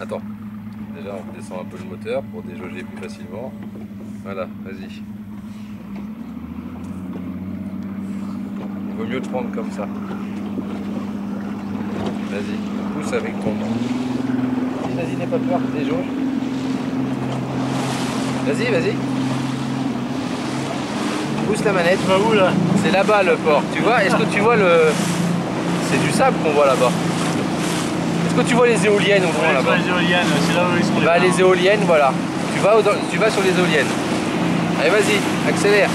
Attends. Déjà, on descend un peu le moteur pour déjauger plus facilement. Voilà, vas-y. Il vaut mieux le prendre comme ça. Vas-y, pousse avec ton. Vas-y, n'aie pas peur, déjauge. Vas-y, vas-y. Pousse la manette. Tu vas où là C'est là-bas le port. Tu vois Est-ce que tu vois le. C'est du sable qu'on voit là-bas. Est-ce que tu vois les éoliennes au Ouais, là-bas les éoliennes, c'est là où ils sont Bah les éoliennes, voilà. Tu vas, tu vas sur les éoliennes. Allez, vas-y, accélère.